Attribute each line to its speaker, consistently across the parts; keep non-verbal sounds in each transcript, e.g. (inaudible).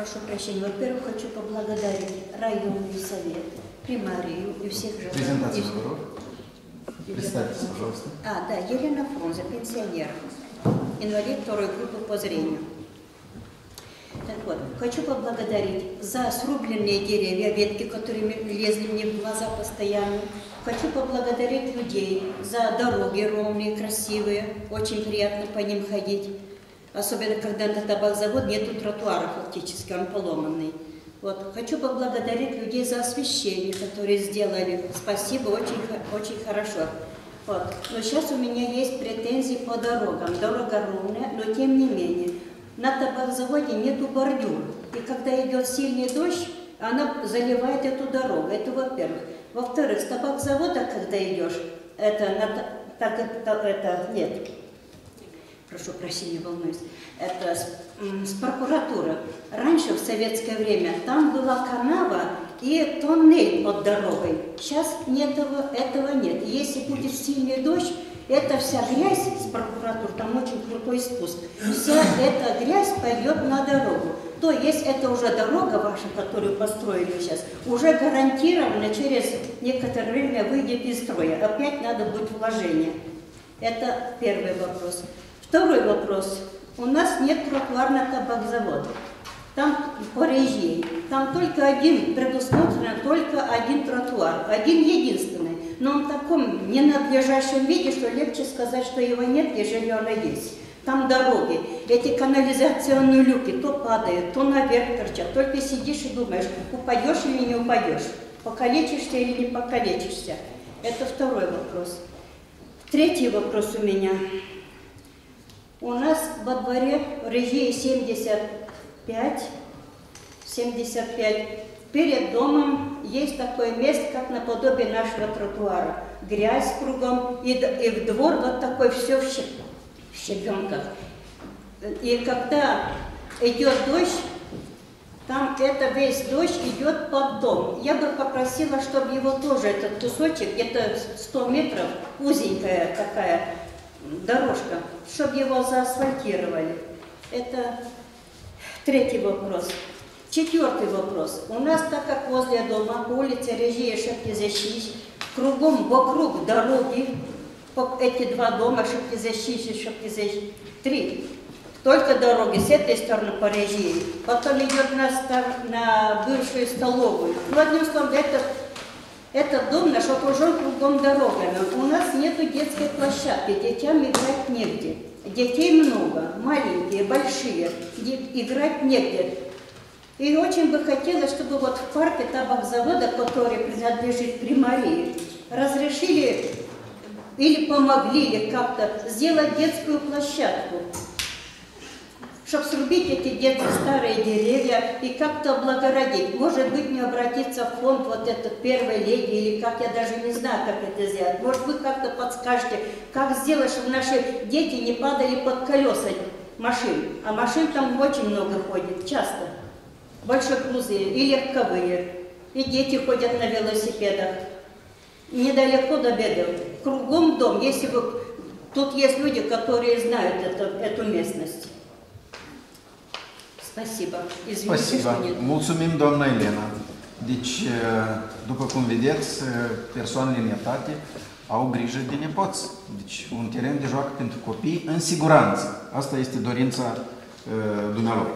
Speaker 1: Прошу прощения. Во-первых, хочу поблагодарить районный совет, примарию и всех же...
Speaker 2: Презентацию,
Speaker 1: и-
Speaker 2: здорово. Представьтесь, пожалуйста.
Speaker 1: А, да, Елена Фрунзе, пенсионер, инвалид второй группы по зрению. Так вот, хочу поблагодарить за срубленные деревья, ветки, которые лезли мне в глаза постоянно. Хочу поблагодарить людей за дороги ровные, красивые, очень приятно по ним ходить. Особенно, когда на табакзавод нету тротуара фактически, он поломанный. Вот. Хочу поблагодарить людей за освещение, которые сделали. Спасибо, очень, очень хорошо. Вот. Но сейчас у меня есть претензии по дорогам. Дорога ровная, но тем не менее. На табакзаводе нету бордюра. И когда идет сильный дождь, она заливает эту дорогу. Это во-первых. Во-вторых, с табакзавода, когда идешь, это, на, та- так, это нет, прошу прощения, волнуюсь, это с, с прокуратуры. Раньше, в советское время, там была канава и тоннель под дорогой. Сейчас нет этого, этого нет. Если будет сильный дождь, эта вся грязь с прокуратуры, там очень крутой спуск, вся (clears throat) эта грязь пойдет на дорогу. То есть это уже дорога ваша, которую построили сейчас, уже гарантированно через некоторое время выйдет из строя. Опять надо будет вложение. Это первый вопрос. Второй вопрос. У нас нет тротуарного табакзавода. Там по режии. Там только один, предусмотрен только один тротуар. Один единственный. Но он в таком ненадлежащем виде, что легче сказать, что его нет, ежели он есть. Там дороги, эти канализационные люки то падают, то наверх торчат. Только сидишь и думаешь, упадешь или не упадешь, покалечишься или не покалечишься. Это второй вопрос. Третий вопрос у меня. У нас во дворе режии 75, 75, перед домом есть такое место, как наподобие нашего тротуара. Грязь кругом, и, и в двор вот такой все в, щебенках. И когда идет дождь, там это весь дождь идет под дом. Я бы попросила, чтобы его тоже, этот кусочек, где-то 100 метров, узенькая такая дорожка, чтобы его заасфальтировали. Это третий вопрос. Четвертый вопрос. У нас, так как возле дома, по улице Режия Шептизащищ, кругом вокруг дороги, эти два дома, Шептизащищ и Шептизащищ, три, только дороги с этой стороны по Режии, потом идет на, стар- на бывшую столовую. Ну, одним словом, это, этот дом наш окружен кругом дорогами. У нас нету детской площадки, детям играть негде. Детей много, маленькие, большие, играть негде. И очень бы хотелось, чтобы вот в парке табакзавода, который принадлежит Примарии, разрешили или помогли или как-то сделать детскую площадку, чтобы срубить эти детские старые деревья и как-то облагородить. Может быть, мне обратиться в фонд вот этот первой леди, или как, я даже не знаю, как это сделать. Может, вы как-то подскажете, как сделать, чтобы наши дети не падали под колеса машин. А машин там очень много ходит, часто. Большегрузые и легковые. И дети ходят на велосипедах. Недалеко до беды. Кругом дом. Если вы... Тут есть люди, которые знают это, эту местность. Spasibo. Извините,
Speaker 2: Spasiba.
Speaker 1: что нет.
Speaker 2: Mulțumim, doamna Elena. Deci, după cum vedeți, persoanele în etate au grijă de nepoți. Deci, un teren de joacă pentru copii în siguranță. Asta este dorința uh, dumnealor.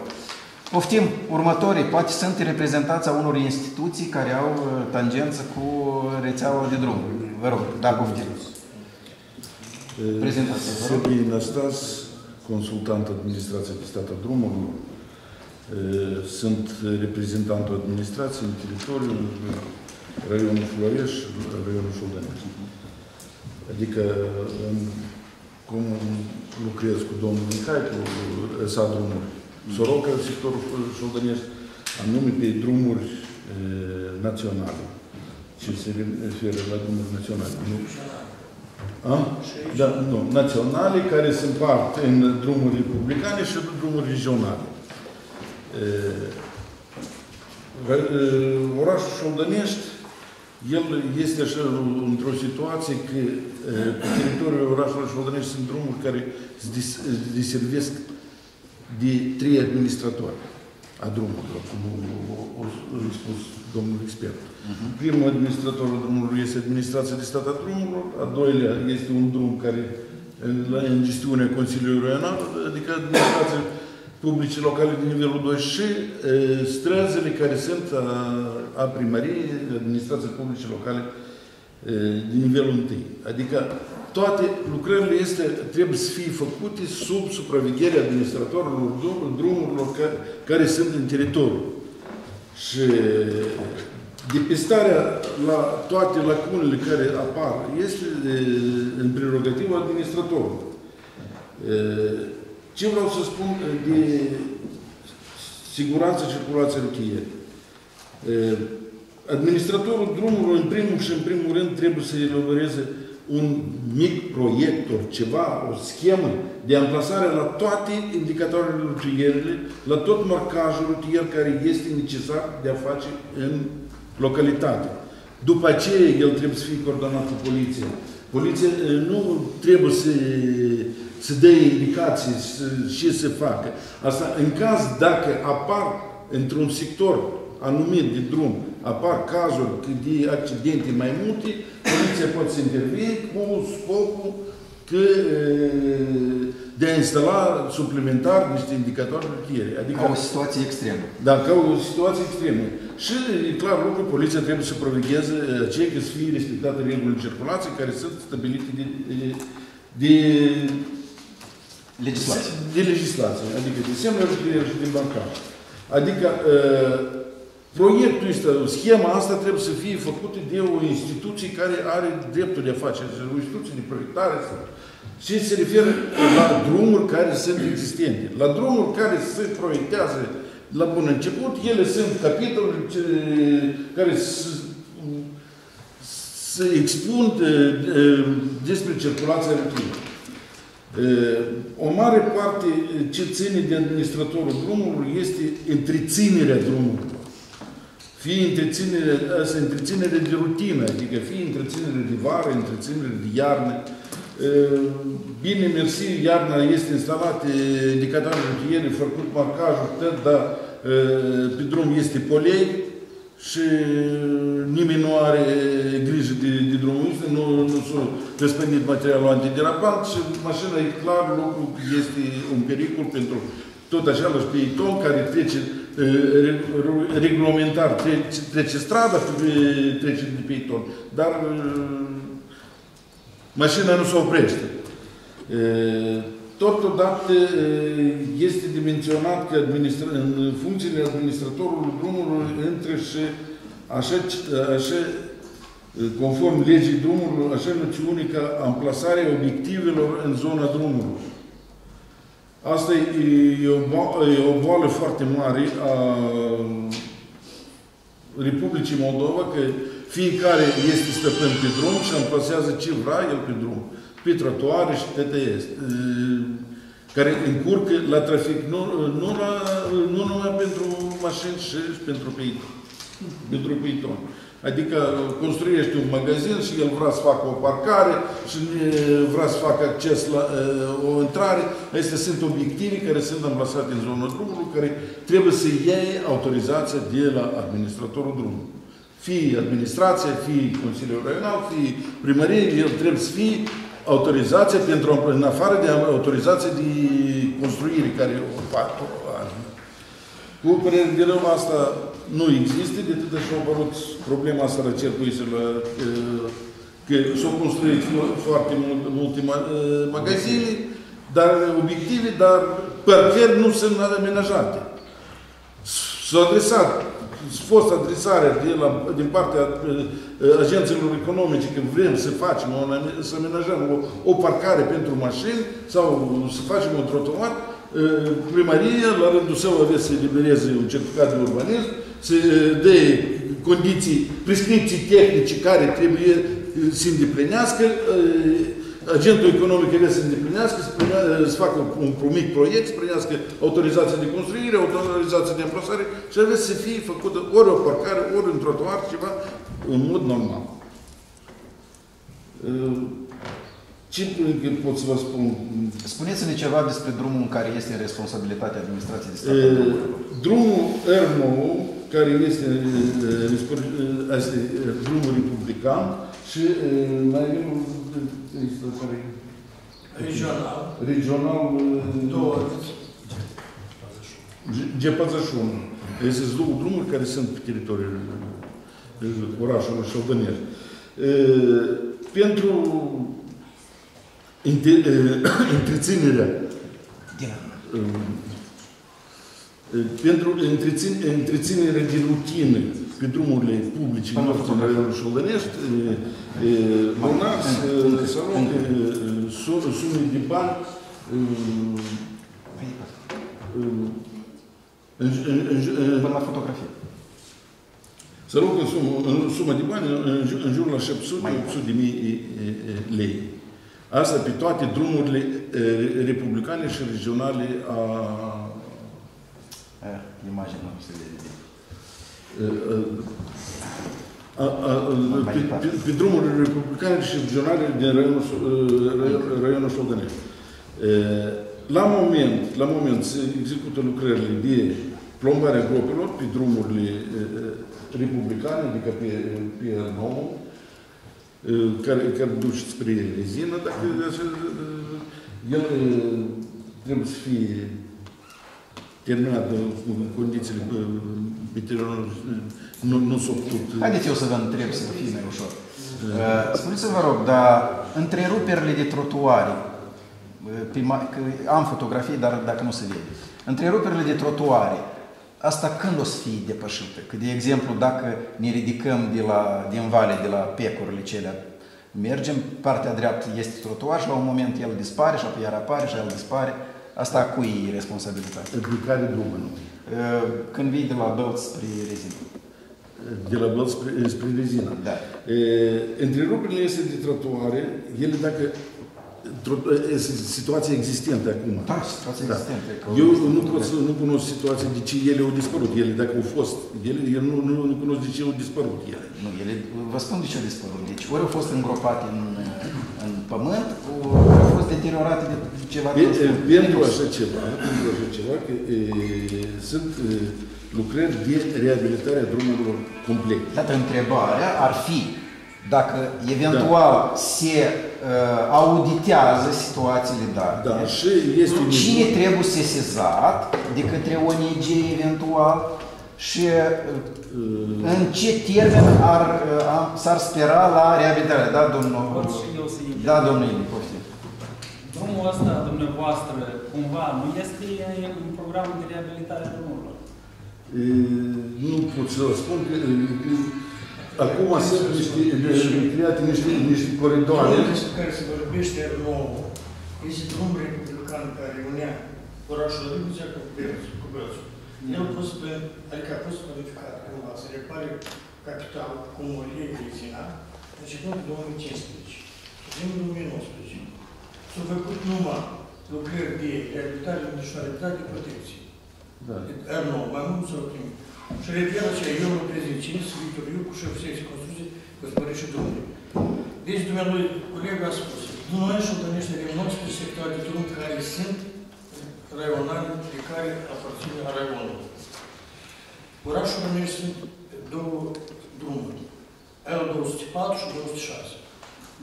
Speaker 2: Poftim, următorii, poate sunt reprezentați a unor instituții care au uh, tangență cu rețeaua de drum. Vă rog, da, poftim. Prezentați, vă rog.
Speaker 3: Sergei Nastas, consultant administrației de stat a drumurilor. E, Sunt reprezentantul administrației în teritoriul raionul Floreș, raionul Șoldăneș. Adică în, cum lucrez cu domnul Mihai, cu SA Drumuri Soroca, sectorul Șoldăneș, anume pe drumuri e, naționale. Ce se referă la drumuri naționale. Nu a? Da, nu, naționale care se împart în drumuri republicane și drumuri regionale. E, ra- e, Orașul Șoldănești, el este așa într-o situație că e, pe teritoriul orașului Șoldănești sunt drumuri care se dis- deservesc de trei administratori. a drumurilor, cum a spus domnul expert. Primul administrator al drumului este administrația de stat a drumurilor, a doilea este un drum care în, la- în gestiunea Consiliului Regional, adică administrația publice locale de nivelul 2 și e, străzile care sunt a, a primăriei, administrația publice locale e, de nivelul 1. Adică toate lucrările este, trebuie să fie făcute sub supravegherea administratorilor drum- drumurilor care, care sunt în teritoriu. Și depistarea la toate lacunele care apar este e, în prerogativul administratorului. E, Ce vreau să spun e, de siguranță circulației rutiere? E, Administratorul drumului, în primul și în primul rând, trebuie să elaboreze un mic proiector, ceva, o schemă de amplasare la toate indicatoarele rutierile, la tot marcajul rutier care este necesar de a face în localitate. După aceea, el trebuie să fie coordonat cu poliția. Poliția eh, nu trebuie să, să dea indicații să, ce să facă. Asta în caz dacă apar într-un sector anumit de drum, apar cazuri de accidente mai multe, poliția poate să intervine cu scopul că, eh, de a instala suplimentar niște indicatori rutiere. Adică
Speaker 2: Ca o situație extremă.
Speaker 3: da, ca o situație extremă. Și, e clar lucru, poliția trebuie să provegheze uh, cei că să fie respectate regulile circulației care sunt stabilite de, de, de,
Speaker 2: Legislație.
Speaker 3: de legislație, adică de semnele rutiere și de bancaj. Adică uh, proiectul ăsta, schema asta trebuie să fie făcută de o instituție care are dreptul de a face, o instituție de proiectare sau și se referă la drumuri care sunt existente. La drumuri care se proiectează la bun început, ele sunt capitole ce- care se, se expun de, de, despre circulația rutieră. E, O mare parte e, ce ține de administratorul drumului este întreținerea drumului. Fie întreținere, asta, întreținere de rutină, adică fie întreținere de vară, întreținere de iarnă. E, Bine, mersi, iarna este instalate indicatoare rutiere, făcut marcajul, tot, dar e, pe drum este polei și nimeni nu are grijă de, de drumul ăsta, nu, nu s-a răspândit materialul antiderapant și mașina e clar lucru este un pericol pentru tot așa la peiton care trece e, re- re- reglementar, trece, trece strada, pe, trece de peiton, dar e, mașina nu se oprește. E, Totodată e, este de menționat că administra- în funcțiile administratorului drumului intră și așa, așa conform legii drumului, așa noțiune ca amplasarea obiectivelor în zona drumului. Asta e, e, o, bo- e o boală foarte mare a Republicii Moldova, că fiecare este stăpân pe drum și amplasează ce vrea el pe drum, pe trotuare și TTS, care încurcă la trafic, nu, nu, la, nu numai pentru mașini și pentru peitoni. Pentru peitoni. Adică construiește un magazin și el vrea să facă o parcare și e, vrea să facă acces la e, o intrare. Acestea sunt obiective care sunt amplasate în zona drumului, care trebuie să iei autorizația de la administratorul drumului. Fie administrația, fie Consiliul Regional, fie primărie, el trebuie să fie autorizația pentru, în afară de autorizație de construire care o fac. o are. Cu părere de rău, asta nu există, de atât și a apărut problema asta la cercuise la uh, că s-au construit fo- foarte mult, multe ma- uh, magazine, dar obiective, dar parcări nu sunt amenajate. S-a adresat, a fost adresarea de la, din partea uh, agenților economice că vrem să facem, o, să amenajăm o, o parcare pentru mașini sau să facem un trotuar, uh, primăria, la rândul său, avea să elibereze un certificat de urbanism, să dea condiții, prescripții tehnice care trebuie uh, să îndeplinească, uh, agentul economic avea să îndeplinească, să, primea- să facă un mic proiect, să primească autorizația de construire, autorizația de amplasare și avea să fie făcută ori o parcare, ori un trotuar, ceva, în mod normal. Uh, Ce pot să vă spun?
Speaker 2: Spuneți-ne ceva despre drumul în care este în responsabilitatea administrației de stat.
Speaker 3: E, Drumul R9, care este, e, respor- e, asta e, e, drumul republican și e, mai avem e, este care e
Speaker 4: Regional,
Speaker 3: regional e,
Speaker 4: două,
Speaker 3: G41. Este două drumuri care sunt pe teritoriul e, orașului Șoldănești. E, Pentru inte- e, (coughs) întreținerea
Speaker 2: Din
Speaker 3: pentru întrețin- întreținerea de rutină pe drumurile publice
Speaker 2: Până la
Speaker 3: noastre în
Speaker 2: fotografie.
Speaker 3: raionul Șoldănești, Bonax,
Speaker 2: Încă, încă,
Speaker 3: Săroc,
Speaker 2: încă.
Speaker 3: su- sume de bani e, e, în, în, în, în,
Speaker 2: Până la fotografie.
Speaker 3: să rog în sumă, în sumă de bani în, jur- în jur la 700
Speaker 2: Mai.
Speaker 3: 800 de mii e, e, e, lei. Asta pe toate drumurile e, republicane și regionale a
Speaker 2: Aia, imagine nu se vede bine.
Speaker 3: A, a,
Speaker 2: Mai
Speaker 3: pe,
Speaker 2: departe.
Speaker 3: pe, pe drumurile republicane și regionale din raionul, Șo- raionul, raionul Șoldănești. E, La moment, la moment se execută lucrările de plombare a gropilor pe drumurile e, e, republicane, adică pe, pe nou, care, care duce spre rezină, dacă așa, el e, trebuie să fie terminat în condițiile pe, pe terenul nu, nu s-a putut.
Speaker 2: Haideți eu să vă întreb să fie mai ușor. Uh, Spuneți-vă, vă rog, dar întreruperile de trotuare, uh, pe ma- că am fotografii, dar dacă nu se vede, întreruperile de trotuare, asta când o să fie depășită? Că, de exemplu, dacă ne ridicăm de la, din vale, de la pecurile cele, mergem, partea dreaptă este trotuar și la un moment el dispare și apoi iar apare și el dispare. Asta cui e responsabilitatea?
Speaker 3: Pe care drumul nu.
Speaker 2: Uh, Când vii de la Bălți spre rezină.
Speaker 3: De la Băl spre, spre rezină.
Speaker 2: Da.
Speaker 3: E, întreruperile este de trotuare, ele dacă tro- este situația existentă acum.
Speaker 2: Da, situația
Speaker 3: Da.
Speaker 2: existentă. că-
Speaker 3: Eu nu pot să nu cunosc situația de ce ele au dispărut. Ele, dacă au fost, ele, eu nu, nu, nu cunosc de ce au dispărut ele.
Speaker 2: Nu, ele, vă spun de ce au dispărut. Deci ori au fost îngropate în, în pământ, ori au fost deteriorate de ceva
Speaker 3: Pe, e, pentru
Speaker 2: virus.
Speaker 3: așa ceva, pentru așa ceva, că e, sunt e, lucrări de reabilitare a drumurilor complet.
Speaker 2: Iată, întrebarea ar fi dacă eventual se uh, auditează situațiile date,
Speaker 3: Da, și este
Speaker 2: cine
Speaker 3: nevoie-
Speaker 2: trebuie sesizat de către ONG eventual și uh, în ce termen ar, uh, am- s-ar spera la reabilitare. Da, domnul?
Speaker 5: Pot și eu să intervin.
Speaker 2: Da, domnul Ili, poftim.
Speaker 5: Drumul ăsta, dumneavoastră, cumva, nu este în programul de reabilitare a drumurilor?
Speaker 3: E, Nu pot să vă spun că e, e, acum sunt niște, e, create niște, niște coridoare.
Speaker 4: drumul despre care se vorbește nou, este drumul republican care unea orașul Râmnița cu Belțul. Cu Belțul. El a fost, pe, adică a fost planificat cumva să repare capital cum o lei rezina, începând în 2015 și din 2019. Făcut numai lucrări de reabilitare, de protecție.
Speaker 3: Da.
Speaker 4: R9, mai mult sau timp. Și revieră aceea, eu reprezint cine Victor Iucu, șeful secției construcție, gospodării și domnului. Deci, dumnealui, colegul a spus, noi și întâlnește de 19 sectoare de drum care sunt raionale, de care aparține la raionul. Orașul Rănești sunt două drumuri, L204 și 206.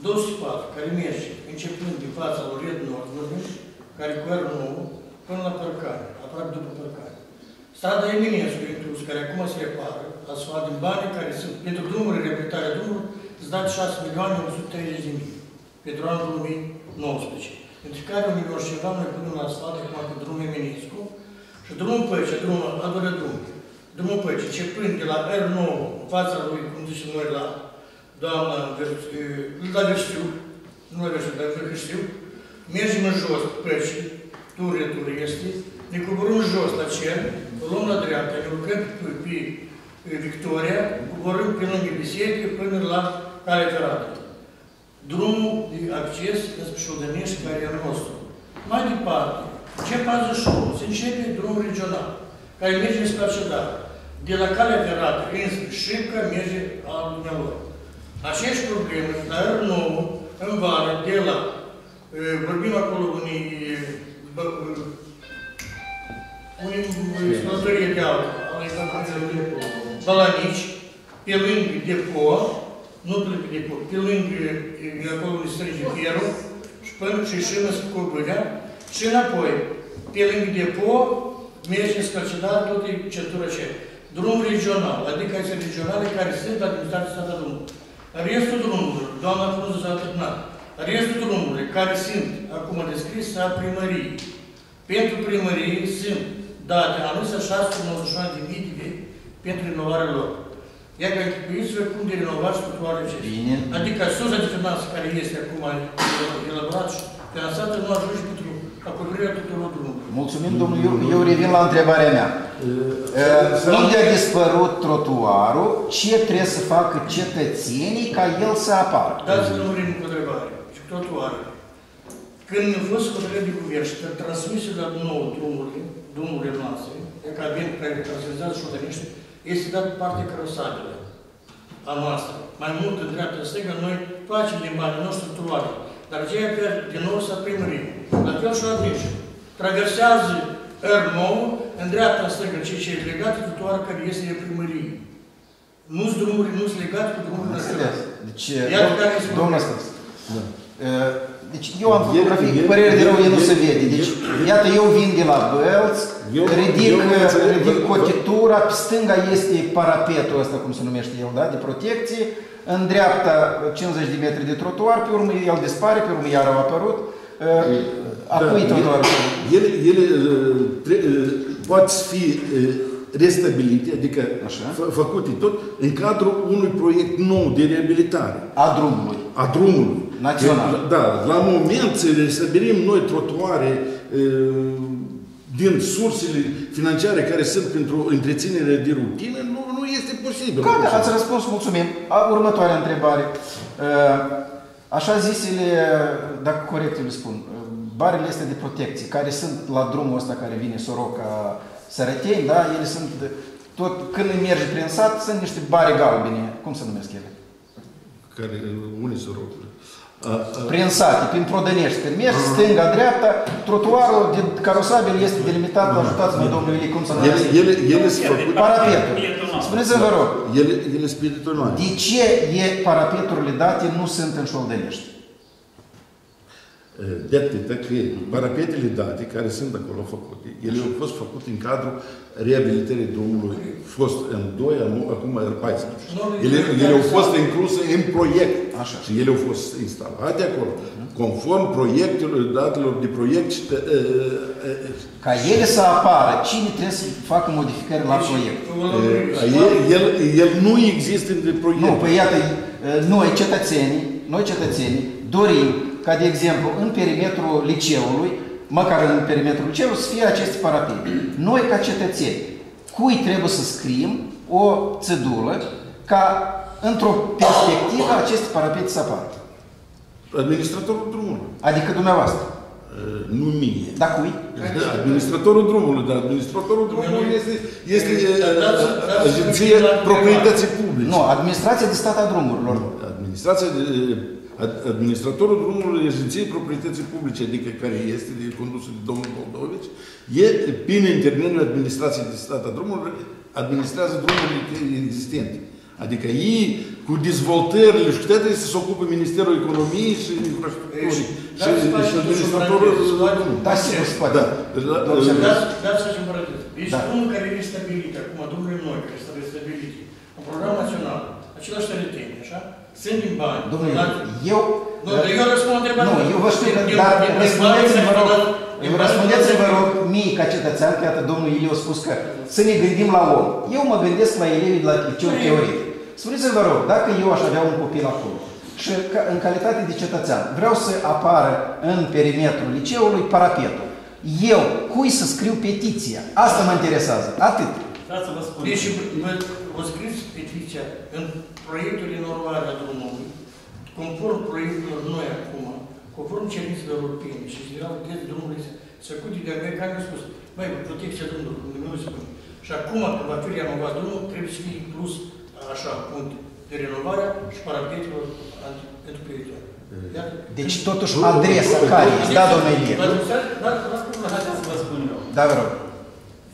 Speaker 4: 204, care merge începând din fața lui Red Nord, vorbim, care cu R9, până la Părcare, aproape după Părcare. Strada Eminescu, Intrus, care acum se repară, asfalt din bani care sunt pentru drumuri, reabilitarea drumului, îți dați 6 milioane 130 de mii pentru anul 2019. Între care un milion și ceva noi punem la asfalt acum pe drumul Eminescu și drumul Păcea, drumul, adoră drum. Drumul Păcea, începând de la R9, în fața lui, cum zicem noi, la doamna, Ver- la Verstiu, nu la Verstiu, dar Verhăstiu, mergem în jos, Păcii, turile, turile este, ne coborâm jos la cer, o luăm la dreapta, ne urcăm pe, pe, pe Victoria, coborâm pe lângă biserică până la calea ferată. Drumul de acces înspre Șoldănești, care e al nostru. Mai departe, C48 se începe drumul regional, care merge spre Arcedar. De la calea ferată, înspre Șipca, merge al dumnealor. Aceeași probleme, la R9, în vară, de la Uh, Vorbim acolo unii, bă- uh, unii exploatărie de apă, balanici, pe lângă depo, nu pe lângă depo, pe lângă e, acolo unde strânge pierul, și până și șină să cobârea, și înapoi, pe lângă depo, merge scălcidat tot e centura aceea. Drum regional, adică este regionale care sunt administrația statul drumului. Restul drumurilor, doamna Frunză s-a terminat, restul drumurilor care sunt acum descris la primărie. Pentru primărie sunt date anul 691 de mii de lei pentru renovarea lor. Ia că închipuiți-vă cum de renovat și trotuarele acestea.
Speaker 2: Bine.
Speaker 4: Adică sursa de finanță care este acum elaborat și finanțată nu ajunge pentru acoperirea tuturor drumurilor.
Speaker 2: Mulțumim, domnul Iur. Eu revin la întrebarea mea. Uh, Unde a dispărut trotuarul, ce trebuie să facă cetățenii ca el să apară?
Speaker 4: Dați-mi lămurim cu întrebare și cu trotuarele. Când a fost hotărâre de guvern și transmise la nou drumurile, drumurile noastre, e ca bine care transizează și odăniște, este dat parte carosabilă a noastră. Mai mult în dreapta stângă, noi facem din banii noștri trotuare. Dar aceea pierd din nou să primărie. La fel și la Adriș. Traversează R9 în dreapta stângă, ceea ce e legat de trotuarul care este de primărie. Nu-s drumuri, nu-s legate cu drumurile
Speaker 2: Înțeles.
Speaker 4: naționale.
Speaker 2: Deci,
Speaker 4: Iată
Speaker 2: dom-
Speaker 4: care este
Speaker 2: domnul
Speaker 4: problema.
Speaker 2: Stăs,
Speaker 3: Da.
Speaker 2: uh, deci eu am
Speaker 3: El-
Speaker 2: fotografii,
Speaker 3: el-
Speaker 2: cu părere de rău, el nu
Speaker 3: el-
Speaker 2: se vede. Deci, iată, eu vin de la Bălț,
Speaker 3: Eu-
Speaker 2: ridic,
Speaker 3: eu nu înțeleg,
Speaker 2: ridic
Speaker 3: vă-
Speaker 2: cotitura, pe stânga este parapetul ăsta, cum se numește el, da, de protecție, în dreapta 50 de metri de trotuar, pe urmă el dispare, pe urmă iar au apărut. Uh, A
Speaker 3: Da,
Speaker 2: cui
Speaker 3: el-
Speaker 2: trotuarul?
Speaker 3: Ele, ele uh, tre- uh, pot fi uh, restabilite, adică
Speaker 2: Așa.
Speaker 3: fă- făcute tot în cadrul unui proiect nou de reabilitare
Speaker 2: A drumului.
Speaker 3: a drumului.
Speaker 2: Național.
Speaker 3: Deci, Da, la moment să restabilim noi trotuare uh, din sursele financiare care sunt pentru întreținerea de rutină, nu, nu este posibil.
Speaker 2: Gata, ați răspuns, mulțumim. A, Următoarea întrebare. Uh, Așa zisele, dacă corect îl spun, uh, barele astea de protecție, care sunt la drumul ăsta care vine Soroca Sărăteni, da? Ele sunt, tot când mergi prin sat, sunt niște bare galbene, cum se numesc ele?
Speaker 3: Care, unii se rog. A, a,
Speaker 2: Prin sate, prin Prodănești, când mergi stânga, dreapta, trotuarul de carosabil este delimitat, ajutați-mă, domnul Ilie, cum să
Speaker 3: ele,
Speaker 2: numesc?
Speaker 3: ele, ele sunt făcute,
Speaker 2: Parapetul. Spuneți-mi, vă rog,
Speaker 3: ele, ele sunt spirituale.
Speaker 2: de ce e parapeturile date nu sunt în Șoldănești?
Speaker 3: De atâta că parapetele date care sunt acolo făcute, ele au fost făcute în cadrul reabilitării drumului, fost în 2, acum în 14. Ele, ele au fost incluse în proiect
Speaker 2: Așa.
Speaker 3: și ele au fost instalate acolo, conform proiectelor, datelor de proiect și tă- ă, ă, ă,
Speaker 2: Ca ele să apară, cine trebuie să facă modificări la proiect?
Speaker 3: ă, el, el, el nu există în proiect.
Speaker 2: Nu, păi iată, noi cetățenii, noi cetățenii dorim ca, de exemplu, în perimetrul liceului, măcar în perimetrul liceului, să fie aceste parapete. Noi, ca cetățeni, cui trebuie să scriem o țădulă ca, într-o perspectivă, aceste parapete să apară?
Speaker 3: Administratorul drumului.
Speaker 2: Adică dumneavoastră.
Speaker 3: Ă, Nu mie.
Speaker 2: Dar cui?
Speaker 3: Administratorul drumului, dar administratorul drumului este, este
Speaker 4: Dar dați-
Speaker 3: uh,
Speaker 4: dați-
Speaker 3: agenția
Speaker 4: dați-
Speaker 3: proprietății publice.
Speaker 2: Nu, administrația de stat a drumurilor.
Speaker 3: Administrația de, ad- administratorul drumului agenției proprietății publice, adică care este de condusă de domnul Moldovici, e prin intermediul administrației de stat a drumurilor, administrează drumurile existente. Adică ei, cu dezvoltările și cu toate, să se ocupă Ministerul Economiei și Infrastructurii și,
Speaker 4: Dați să
Speaker 3: și,
Speaker 4: facem
Speaker 3: și administratorul
Speaker 4: totuși o
Speaker 3: drumului.
Speaker 2: Da, sigur, se poate.
Speaker 3: Da. Deci, la-
Speaker 2: Domnul Semnă.
Speaker 4: Dați, dați să facem paranteză. Deci
Speaker 2: Da.
Speaker 4: drumul care este stabilit acum, drumurile noi care sunt stabilite, în program național, același tăreteni, așa? Sunt din bani.
Speaker 2: Domnule,
Speaker 4: dați-
Speaker 2: eu...
Speaker 4: Nu, dar eu răspund la întrebarea.
Speaker 2: Nu, eu vă știu,
Speaker 4: Din- din-
Speaker 2: dar
Speaker 4: din- din
Speaker 2: răspundeți-mi,
Speaker 4: banii
Speaker 2: vă rog,
Speaker 4: care s-au dat- din banii
Speaker 2: răspundeți-mi, vă
Speaker 4: care s-au
Speaker 2: rog, mie ca cetățean, că iată domnul Ilie a spus că să ne gândim la om. Eu mă gândesc la elevii de la liceu
Speaker 4: Păi-
Speaker 2: teoretic. Spuneți-mi, vă rog, dacă eu aș avea un copil acolo și ca, în calitate de cetățean vreau să apară în perimetrul liceului parapetul, eu cui să scriu petiția? Asta mă interesează. Atât.
Speaker 5: Dați să vă spun.
Speaker 4: Deci, vă, vă scriți petiția în proiectul de normare a drumului, conform proiectelor noi acum, conform cerințelor europene și general de drumul este făcut de americani, au spus, băi, protecția drumului, cum nu se spune. Și acum, când va fi renovat drumul, trebuie să fie inclus așa punct de renovare și parapetelor anti- pentru pe viitor. Iată.
Speaker 2: Deci totuși adresa care este, da, domnule Ilie?
Speaker 4: Dar, dar, dar, dar,
Speaker 5: Haideți să vă spun eu.
Speaker 2: Da, vă rog.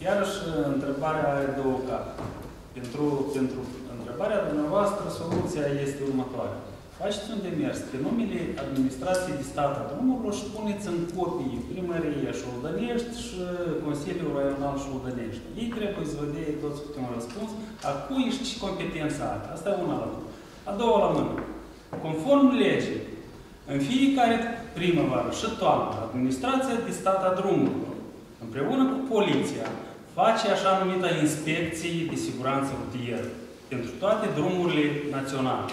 Speaker 5: Iarăși, întrebarea are două cape. Pentru, pentru întrebarea dumneavoastră, soluția este următoarea. Faceți un demers pe numele Administrației de Stat a drumurilor și puneți în copii primărie Șoldănești și Consiliul Raional Șoldănești. Ei trebuie să vă dea toți câte un răspuns a cui și ce competență are. Asta e una la mână. A doua la mână. Conform legii, în fiecare primăvară și toamnă, Administrația de Stat a drumurilor, împreună cu poliția, face așa numita inspecție de siguranță rutieră pentru toate drumurile naționale.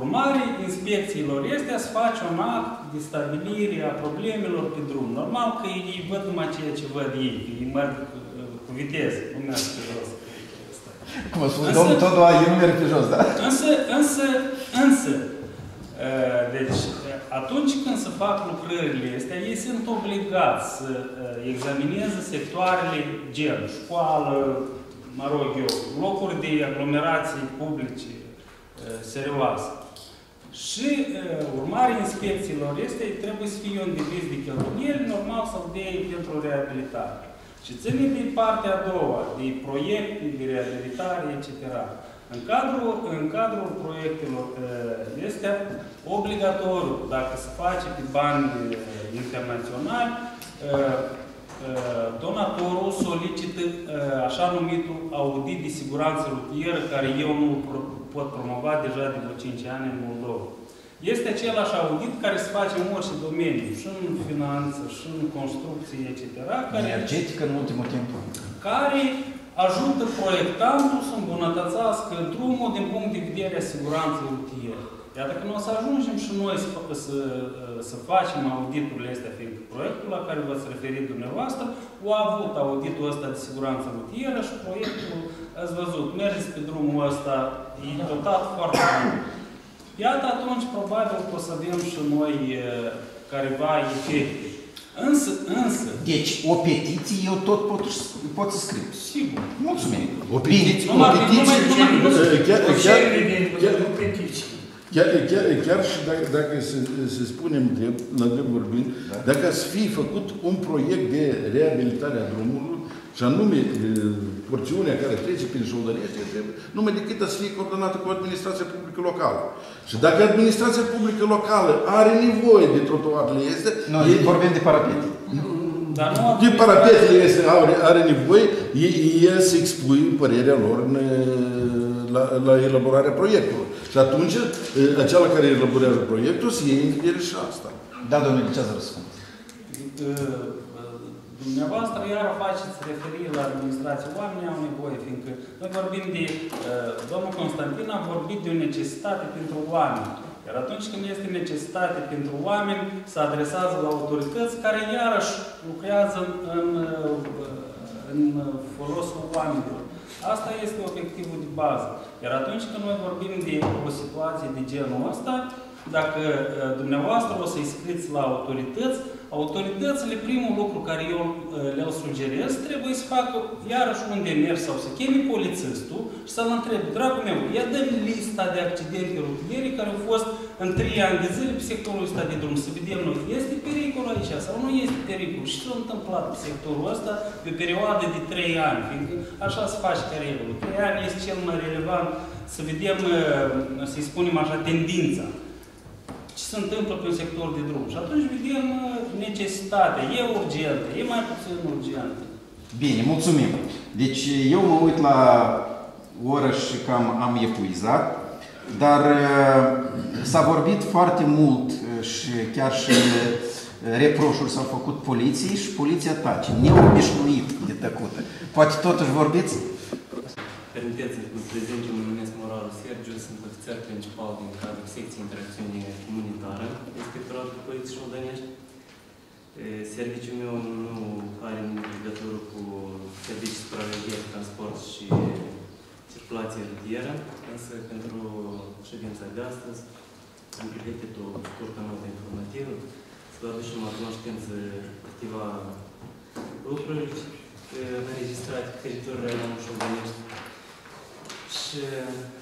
Speaker 5: Urmare inspecțiilor este să faci un act de stabilire a problemelor pe drum. Normal că ei văd numai ceea ce văd ei, că ei merg uh, cu viteză, nu merg pe jos.
Speaker 2: Cum a spus
Speaker 5: Însă-
Speaker 2: domnul Todua, eu nu merg pe jos, da?
Speaker 5: Însă, însă, însă, uh, deci, atunci când se fac lucrările astea, ei sunt obligați să uh, examineze sectoarele gen școală, mă rog eu, locuri de aglomerații publice uh, serioase. Și uh, urmarea inspecțiilor este, trebuie să fie un devis de cheltuieli, normal să-l dea pentru reabilitare. Și ține de partea a doua, de proiecte, de reabilitare, etc. În cadrul, în cadrul proiectelor uh, este obligatoriu, dacă se face pe bani uh, internaționali, uh, uh, donatorul solicită uh, așa numitul audit de siguranță rutieră, care eu nu pro- pot promova deja de vreo 5 ani în Moldova. Este același audit care se face în orice domeniu, și în finanță, și în construcție, etc., care
Speaker 2: Energetică în ultimul timp.
Speaker 5: care ajută proiectantul să îmbunătățească drumul din punct de vedere a siguranței rutiere. Iată că noi o să ajungem și noi să, să, să facem auditurile astea, fiindcă proiectul la care v-ați referit dumneavoastră, o a avut auditul ăsta de siguranță rutieră și proiectul, ați văzut, mergeți pe drumul ăsta, e dotat foarte mult. Iată atunci, probabil că o să avem și noi eh, careva efecte. Însă, însă,
Speaker 2: Deci, o petiție eu tot pot, pot să scriu.
Speaker 5: sigur,
Speaker 2: Mulțumim.
Speaker 3: O
Speaker 2: Bine.
Speaker 3: petiție, o
Speaker 5: Numai-
Speaker 3: petiție,
Speaker 5: numai- numai-
Speaker 3: chiar,
Speaker 4: O
Speaker 3: chiar,
Speaker 4: serie de
Speaker 3: chiar,
Speaker 4: de petiții.
Speaker 3: Chiar, chiar, chiar și dacă, dacă se, se spunem drept, la drept vorbind,
Speaker 2: Da.
Speaker 3: dacă ați fi făcut un proiect de reabilitare a drumului, și anume e, porțiunea care trece prin Șoldănește, trebuie numai decât să fie coordonată cu administrația publică locală. Și dacă administrația publică locală are nevoie de trotuarele este,
Speaker 2: Nu,
Speaker 3: e-
Speaker 2: vorbim de parapet.
Speaker 5: dar nu
Speaker 3: de parapetele este, are, are nevoie, ei, ei să expui părerea lor în, la, la elaborarea proiectului. Și atunci, e, acela care elaborează proiectul să iei în vedere și asta.
Speaker 2: Da, domnule, ce ați răspuns?
Speaker 5: Dumneavoastră iar faceți referire la administrație. Oamenii au nevoie, fiindcă noi vorbim de... uh, Domnul Constantin a vorbit de o necesitate pentru oameni. Iar atunci când este necesitate pentru oameni, se adresează la autorități care iarăși lucrează în, în, uh, în folosul oamenilor. Asta este obiectivul de bază. Iar atunci când noi vorbim de o situație de genul ăsta, dacă uh, dumneavoastră o să-i scriți la autorități, autoritățile, primul lucru care eu uh, le-l sugerez, trebuie să facă iarăși un demers sau să cheme polițistul și să-l întrebe, dragul meu, ia dă lista de accidente rutiere care au fost în 3 ani de zile pe sectorul ăsta de drum, să vedem noi, este pericol aici sau nu este pericol și ce s-a întâmplat pe sectorul ăsta pe o perioadă de 3 ani, fiindcă așa se face ca regulă. 3 ani este cel mai relevant să vedem, uh, să-i spunem așa, tendința ce se întâmplă pe un sector de drum. Și atunci vedem uh, necesitatea. E urgentă, e mai puțin urgentă.
Speaker 2: Bine, mulțumim. Deci eu mă uit la oră și cam am epuizat, dar uh, s-a vorbit foarte mult uh, și chiar și uh, reproșuri s-au făcut poliției și poliția tace. Neobișnuit de tăcută. Poate totuși vorbiți?
Speaker 6: Permiteți-mi să vă prezint, eu mă numesc Moraru Sergiu, sunt ofițer principal din cadrul secției interacțiune comunitară, Inspectoratul Poliției Șoldănești. E, Serviciul meu nu are legătură cu servicii supraveghere, transport și circulație rutieră, însă pentru ședința de astăzi am pregătit o scurtă notă informativă să vă aducem la cunoștință câteva lucruri e, înregistrate pe teritoriul Raionului Șoldănești. Și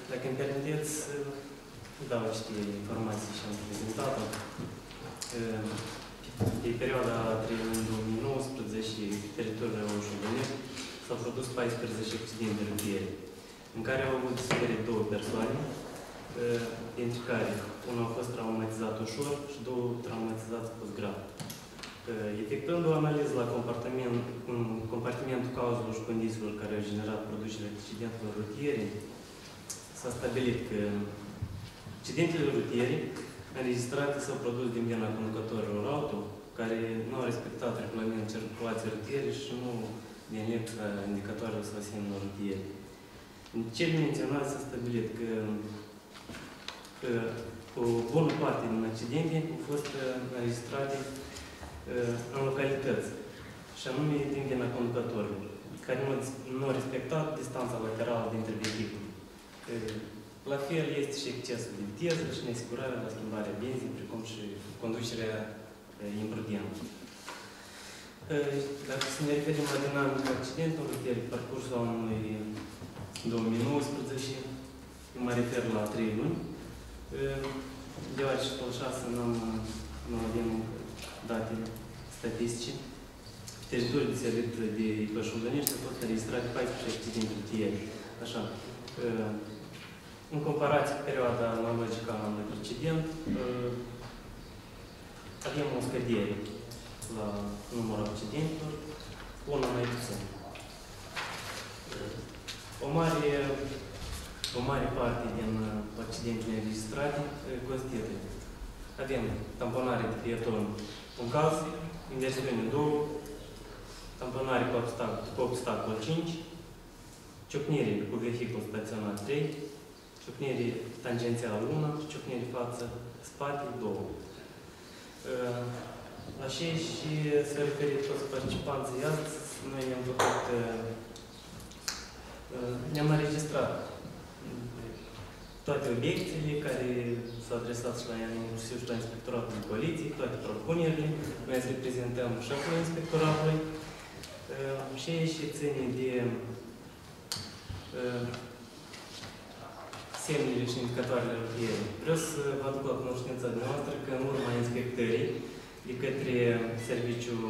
Speaker 6: dacă îmi permiteți, dau niște informații și am prezentat-o. Pe perioada 2019, teritoriul Reușului s-au produs 14 accidente rutiere, în care au avut suferit două persoane, dintre care unul a fost traumatizat ușor și două traumatizați a fost grav. Efectuând o analiză la compartiment, în compartimentul cauzelor și condițiilor care au generat producerea accidentelor rutiere, s-a stabilit că accidentele rutiere înregistrate s-au produs din vina conducătorilor auto, care nu au respectat regulamentul circulației rutiere și nu din lipsa indicatoarelor sau semnelor rutiere. În cel menționat s-a stabilit că, că o bună parte din accidente au fost înregistrate în localități, și anume din vina conducătorilor, care nu, nu au respectat distanța laterală dintre vehicule. La fel este și excesul de viteză și nesigurarea la schimbarea benzii, precum și conducerea imprudentă. Dacă să ne referim la dinamica accidentului, de parcursul anului 2019, eu mă refer la 3 luni, deoarece pe 6 nu, nu avem date statistice. Teritoriul de servit de Pășuldănești a fost înregistrat 14 accidente rutiere. Așa. În comparație cu perioada analogică a anului precedent, avem o scădere la numărul accidentelor, una mai puțin. O mare, o mare parte din accidentele înregistrate constituie. Avem tamponare de pieton un caz, inversiune 2, tamponare cu obstacol, cu obstacol 5, ciocnire cu vehicul staționat 3, ciocnire tangențială 1 și ciocnire față-spate 2. La și și se referit toți participanții astăzi, noi ne-am făcut, ne-am înregistrat toate obiecțiile care s-au adresat și la ea, inclusiv și la Inspectoratul de Poliție, toate propunerile. Noi îți reprezentăm șeful Inspectoratului și și ține de semnele și indicatoarele rutiere. Vreau să vă aduc la cunoștința dumneavoastră că în urma inspectării de către Serviciul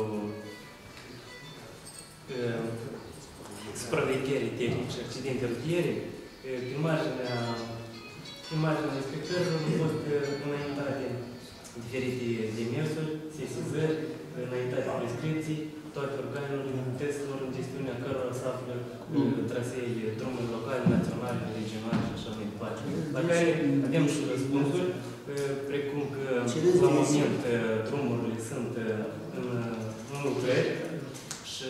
Speaker 6: uh, Supravegherii Tehnice și Accidente Rutiere, pe marginea, pe marginea inspectărilor au fost înaintate diferite demersuri, sesizări, înaintate prescripții, toate organele testelor în gestiunea cărora se află traseele drumuri locale, naționale, regionale și așa mai departe. La care avem și răspunsuri, precum că la moment drumurile sunt în, în lucrări și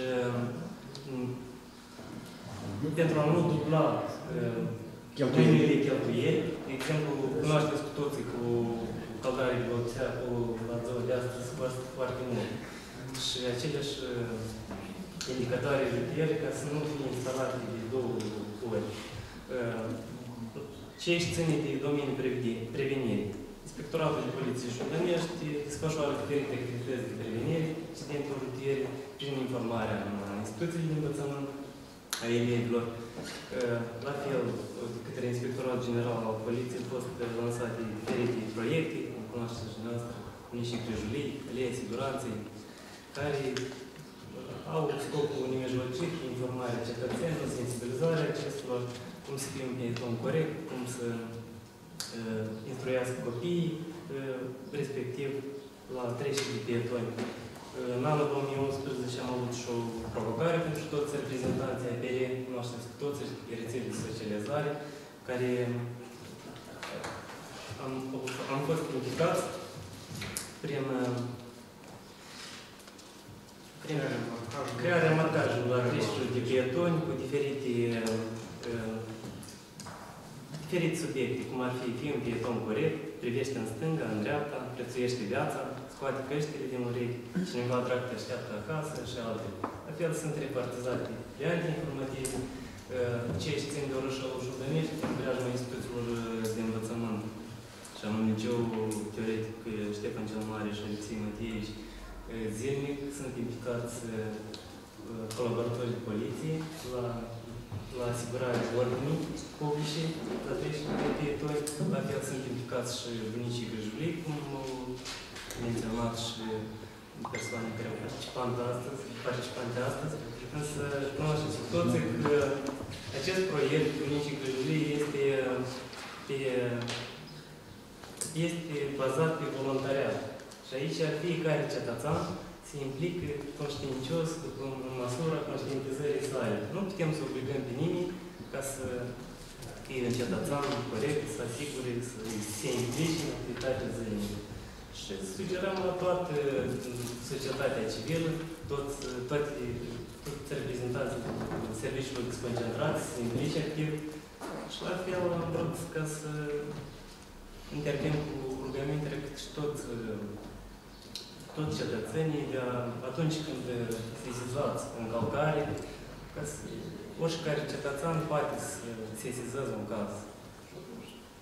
Speaker 6: pentru a nu dubla cheltuielile cheltuieli, de exemplu, cunoașteți cu toții cu căldare de oțea, cu la ziua de astăzi, costă foarte mult și aceleași indicatoare rutiere ca să nu fie instalate de două ori. Ce ești ține de domeniul prevenire? Inspectoratul de Poliție Șudănești desfășoară diferite activități de prevenire accidentelor rutiere prin informarea în instituțiile de învățământ a elevilor. La fel, de către Inspectoratul General al Poliției au fost lansate diferite proiecte, cum cunoașteți și noastră, niște grijulii, alei siguranței, care au scopul nemijlocit, informarea cetățenilor, sensibilizarea acestor, cum să fie un pieton corect, cum să uh, instruiască copiii, uh, respectiv la trecerea de pietoni. În anul 2011 am avut și o provocare pentru toți reprezentanții APR, cunoașteți cu toți rețele de socializare, care am, am fost implicați prin crearea marcajului la creșteri de pietoni cu diferite, uh, diferite subiecte, cum ar fi fii un pieton corect, privește în stânga, în dreapta, prețuiește viața, scoate căștile din urechi, cineva drag te așteaptă acasă și altele. La fel sunt repartizate pliante informative, ce și țin de orășul Șubănești, în preajma instituțiilor de învățământ, și anume liceul teoretic Ștefan cel Mare și Alexei Matievici, zilnic sunt implicați colaboratori de poliție la la asigurarea ordinii publice la trecerea de teritori. La fel sunt implicați și bunicii grijulii, cum au menționat și persoane care au participat astăzi, participante astăzi. Însă cunoașteți cu toții că acest proiect bunicii grijulii este, pe, este bazat pe voluntariat. Și aici fiecare cetățean se implică conștiincios după în măsura conștientizării sale. Nu putem să obligăm pe nimeni ca să fie un cetățean corect, să asigure, să se implice în activitatea zilnică. Și sugerăm la toată societatea civilă, toți, toate, toți reprezentanții serviciilor desconcentrați să se implice activ. Și la fel am vrut ca să intervin cu rugămintele cât și toți toți cetățenii, de a, atunci când sesizați încălcare, ca să, oricare cetățean poate să sesizeze un caz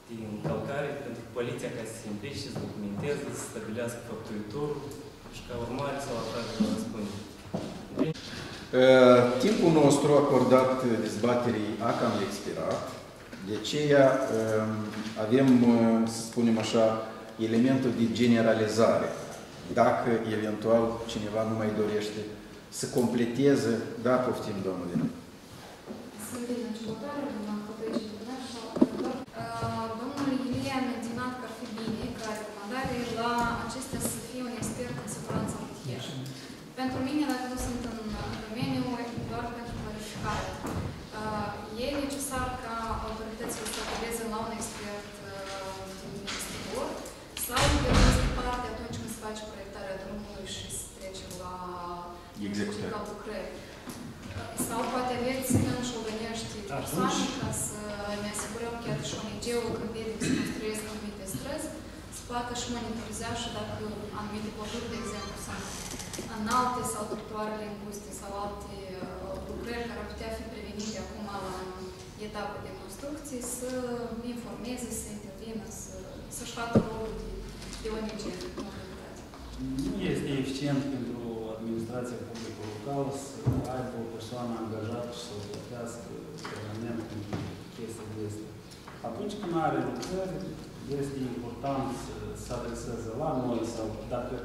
Speaker 6: de încălcare, pentru că poliția ca să se implice, să documenteze, să stabilească făptuitorul și ca urmare să-l atragă la răspundere.
Speaker 2: Uh, Timpul nostru acordat dezbaterii a cam expirat, de aceea um, avem, uh, să spunem așa, elementul de generalizare dacă eventual cineva nu mai dorește să completeze, da, poftim, domnule.
Speaker 7: Sunt din începutare, domnul Căpăici, Domnul Ilie a menționat că ar fi bine ca recomandare la acestea să fie un expert în siguranță rutieră. Pentru mine, dacă nu sunt în domeniu, doar pentru clarificare. E necesar ca autoritățile să apeleze la un expert din minister sau de o parte atunci când se face proiectarea drumului și se trece la
Speaker 2: Executare.
Speaker 7: la lucrări. Sau poate aveți în șovănești persoane ca să ne asigurăm chiar și ONG-ul când vede că se construiesc anumite străzi, să poată și monitoriza și dacă anumite păduri, de exemplu, sunt înalte sau trotuarele înguste sau alte uh, lucrări care ar putea fi prevenite acum la etapă de construcție, să informeze, să intervină, să, să-și facă rolul de, de ONG în comunitate.
Speaker 5: Nu este eficient pentru administrația publică locală să aibă o persoană angajată și să o plătească permanent pentru chestii de astea. Atunci când are lucrări, este important să se adreseze la noi sau dacă...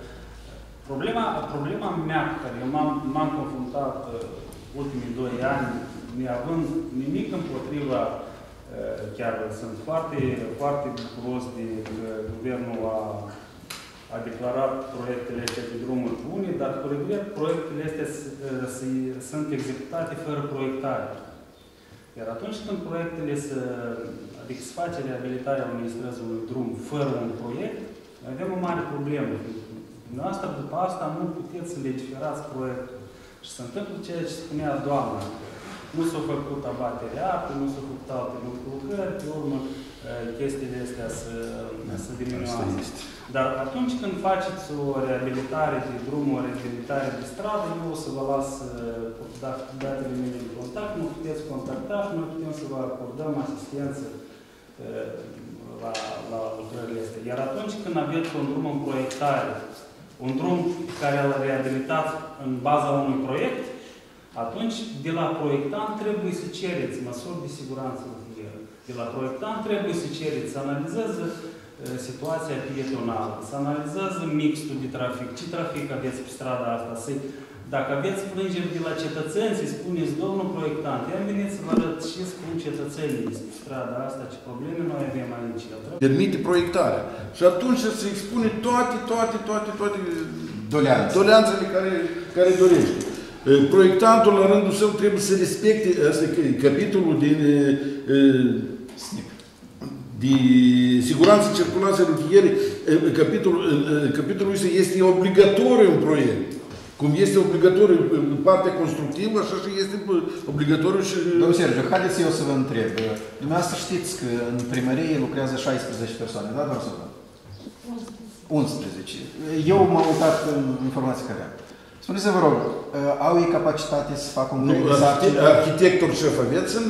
Speaker 5: Problema, problema mea cu care eu m-am, m-am confruntat uh, ultimii doi ani, neavând nimic împotriva uh, chiar sunt foarte, foarte bucuros de că guvernul a a declarat proiectele astea de drumuri bune, dar cu regret proiectele astea sunt executate fără proiectare. Iar atunci când proiectele să, adică se face reabilitarea unui străzi, unui drum, fără un proiect, avem o mare problemă. Dumneavoastră, după asta, nu puteți să legiferați proiectul. Și se întâmplă ceea ce spunea doamna. Nu s-a făcut abaterea apei, nu s-a făcut alte lucrări, pe urmă chestiile astea să, să diminuează. Dar atunci când faceți o reabilitare de drum, o reabilitare de stradă, eu o să vă las datele mele de contact, nu puteți contacta și noi putem să vă acordăm asistență la, la lucrările astea. Iar atunci când aveți un drum în proiectare, un drum care îl reabilitați în baza unui proiect, atunci de la proiectant trebuie să cereți măsuri de siguranță rutieră. De la proiectant trebuie să cereți să analizeze situația pietonală, să analizează mixul de trafic, ce trafic aveți pe strada asta, să dacă aveți plângeri de la cetățeni, să spuneți, domnul proiectant, ia veniți să vă arăt ce spun cetățenii despre strada asta, ce probleme noi avem aici.
Speaker 3: Permite proiectarea. Și atunci se expune toate, toate, toate, toate
Speaker 2: Doleanțe.
Speaker 3: doleanțele care, care dorește. Proiectantul, la rândul său, trebuie să respecte asta, capitolul din
Speaker 2: SNIP
Speaker 3: de siguranță circulației rutiere, capitolul, capitolul ăsta este obligatoriu în proiect. Cum este obligatoriu în partea constructivă, așa și este obligatoriu și...
Speaker 2: Domnul Sergiu, haideți eu să vă întreb. Dumneavoastră știți că în primărie lucrează 16 persoane, da, doamnă Săvă? 11. Eu m-am uitat în informații care am. Spuneți-vă, vă rog, au ei capacitate să facă un proiect de sarcină?
Speaker 3: Arhitectul șef aveți în...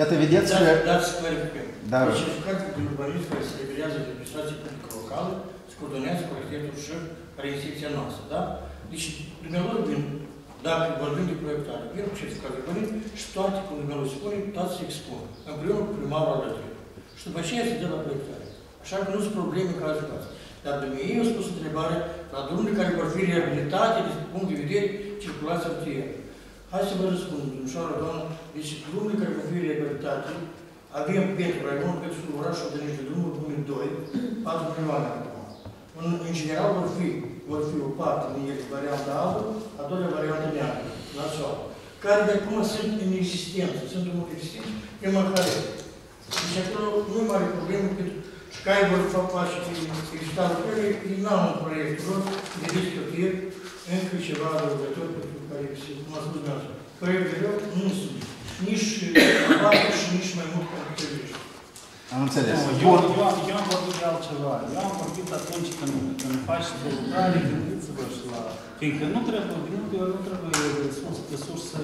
Speaker 2: Iată, vedeți că...
Speaker 4: Dați să clarificăm.
Speaker 2: Da.
Speaker 4: Deci, efectiv, de urbanism care se referează de administrație publică locală, se coordonează cu arhitectul șef care este secția noastră, da? Deci, dumneavoastră, din Dacă vorbim de proiectare, vin cu certificatul urbanism și toate, cum mi le spune, toate se expun. Împreună cu primarul alături. Și după aceea se dă la proiectare. Așa că nu sunt probleme în cazul față. Dar de mie eu spus întrebarea la drumurile care vor fi reabilitate din punct de vedere circulația rutieră. Hai să vă răspund, domnișoară, doamnă, deci drumurile care vor fi reabilitate, avem pentru Raion, pentru orașul de niște drumuri bune 2, 4 milioane acum. În, în general vor fi, vor fi o parte din ele varianta albă, a doua variantă neagră, la sol, care de acum sunt în existență, sunt în existență, pe măcar. Deci acolo nu e mare problemă, pentru și care vor face exista lucrările, ei n-au un proiect lor de discutir încă ceva răbdător pentru care, cum a spus dumneavoastră, proiectele lor nu sunt nici aproape și nici mai mult ca trebuie.
Speaker 2: Am înțeles.
Speaker 5: Nu, eu,
Speaker 2: Bun.
Speaker 5: eu, am- eu am vorbit de altceva. Eu am vorbit atunci când, când faci dezvoltare, gândiți-vă și la... Fiindcă nu trebuie, de multe ori nu trebuie resurse, resurse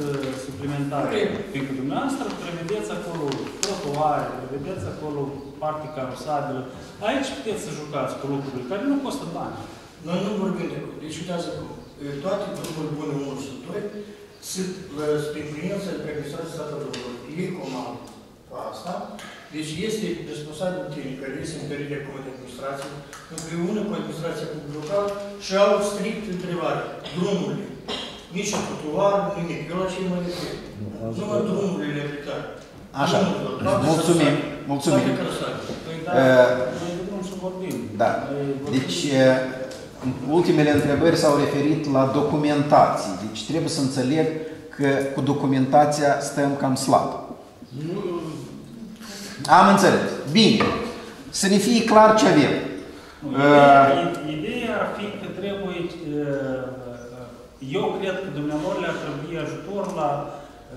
Speaker 5: suplimentare. Fiindcă dumneavoastră prevedeți acolo trotuare, prevedeți acolo parte carosabilă. Aici puteți să jucați cu lucruri care nu costă bani.
Speaker 4: Noi nu vorbim de Deci uitați acum, toate drumurile bune 1 și 2 sunt la sprijinița de administrația statului român. Ei comandă cu asta. Deci este responsabil tehnic care este în perioada acum de administrație, împreună cu administrația publică locală și au strict întrebare. Drumurile. Nici trotuar, nimic. Eu la ce mă refer. Numai drumurile reabilitate.
Speaker 2: Așa.
Speaker 4: Drumurile, toate
Speaker 2: Mulțumim,
Speaker 4: carosabilele.
Speaker 2: mulțumim.
Speaker 4: Toate carosabilele.
Speaker 5: Păi da,
Speaker 2: Uh,
Speaker 5: noi de drum și vorbim.
Speaker 2: Da.
Speaker 5: Noi vorbim
Speaker 2: Deci, eh, ultimele întrebări s-au referit la documentații. Deci trebuie să înțeleg că cu documentația stăm cam slab.
Speaker 3: Nu,
Speaker 2: Am înțeles. Bine. Să ne fie clar ce avem.
Speaker 5: Nu,
Speaker 2: Uh,
Speaker 5: Ideea, ideea ar fi că trebuie, uh, eu cred că dumneavoastră ar trebui ajutor la,